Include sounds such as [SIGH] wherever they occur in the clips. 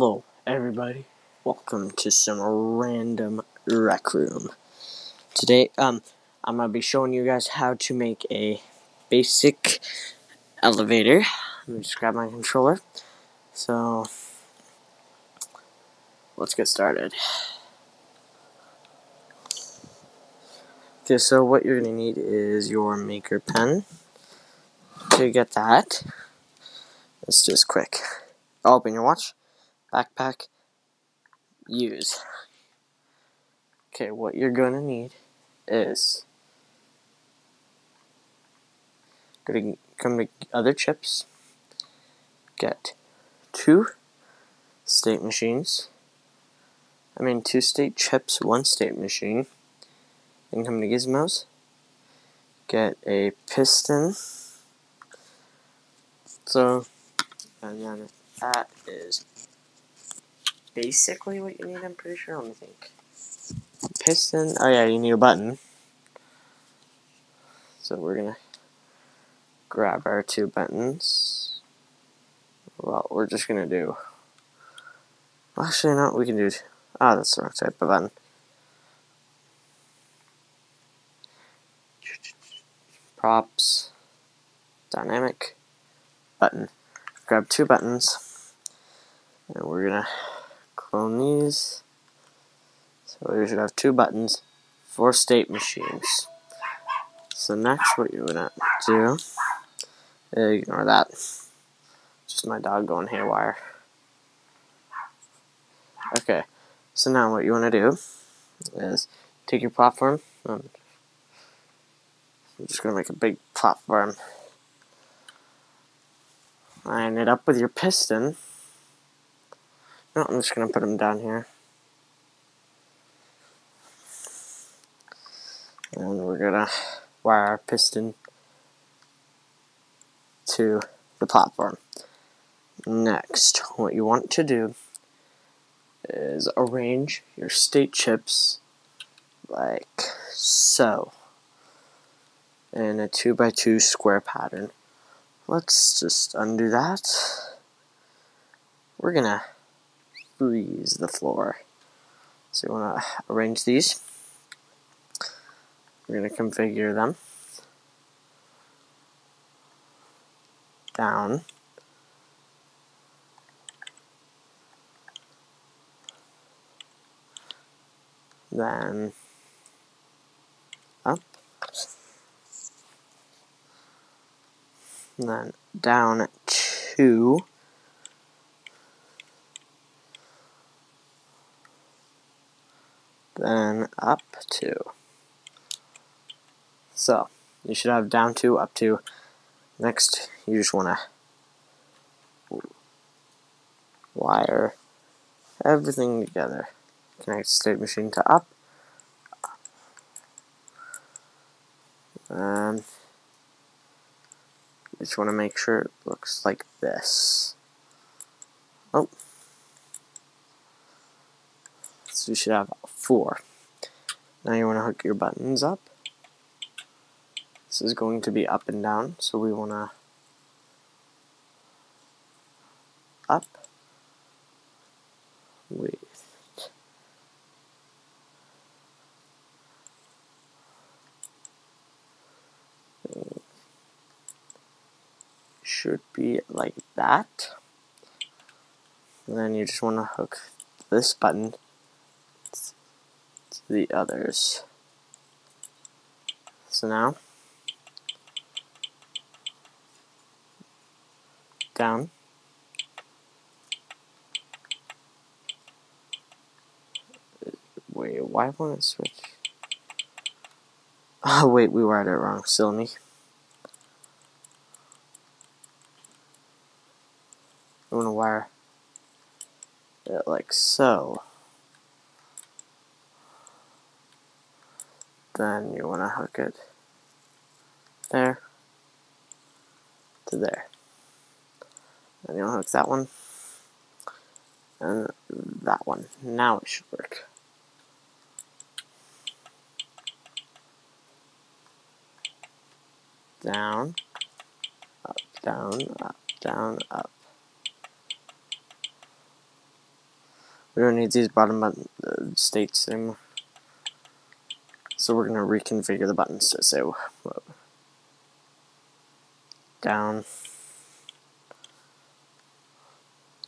Hello, everybody. Welcome to some random rec room. Today, um, I'm gonna be showing you guys how to make a basic elevator. Let me just grab my controller. So, let's get started. Okay, so what you're gonna need is your maker pen. To get that, it's just quick. Open your watch, backpack, use. Okay, what you're gonna need is gonna come to other chips, get two state machines. I mean two state chips, one state machine. Then come to gizmos, get a piston. So and then that is basically what you need, I'm pretty sure. Let me think piston. Oh yeah, you need a button. So we're gonna grab our two buttons. Well, we're just gonna do. Actually, no, we can do. Ah, oh, that's the wrong type of button. Props, dynamic, button. Grab two buttons, and we're gonna clone these. So we should have two buttons for state machines. So next what you're gonna do, ignore that. Just my dog going haywire. Okay, so now what you want to do is take your platform. Um, I'm just going to make a big platform. Line it up with your piston. No, I'm just going to put them down here. and we're gonna wire our piston to the platform. Next, what you want to do is arrange your state chips like so in a 2 by 2 square pattern. Let's just undo that. We're gonna freeze the floor. So you want to arrange these. We're going to configure them down. Then up. then down two. Then up two. So, you should have down to, up to. Next, you just want to wire everything together. Connect state machine to up. And you just want to make sure it looks like this. Oh. So you should have four. Now you want to hook your buttons up. This is going to be up and down, so we want to up with should be like that. And then you just want to hook this button to the others. So now down. Wait, why won't it switch? [LAUGHS] Oh, wait, we wired it wrong. Silly me. I'm gonna wire it like so. Then you want to hook it there to there. And you'll hook that one. And that one. Now it should work. Down, up, down, up, down, up. We don't need these bottom button uh, states anymore. So we're going to reconfigure the buttons to say whoa, down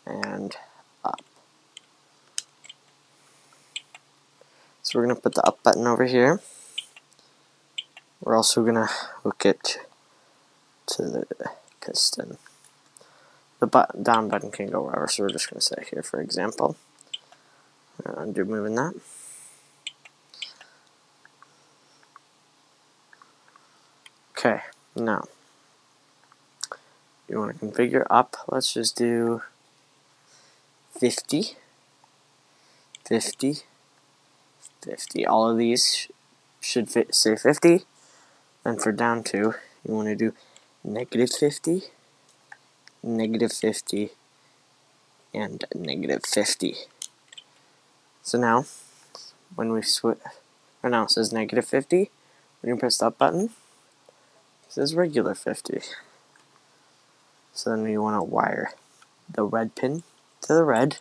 and up. So we're going to put the up button over here. We're also going to hook it to the piston. The button, down button can go wherever, so we're just going to say here, for example. Uh, Undo moving that. Okay, now you want to configure up. Let's just do 50, 50, 50. All of these should fit, say 50. Then for down two, you want to do negative 50, negative 50, and negative 50. So now, when we switch, or now it says negative 50, when you press the up button, it says regular 50. So then we want to wire the red pin to the red,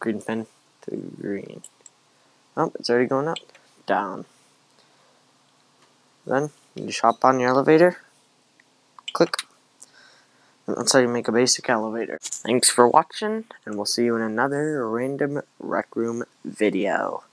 green pin to green. Oh, it's already going up, down. Then you just hop on your elevator, click. And that's how you make a basic elevator. Thanks for watching, and we'll see you in another random rec room video.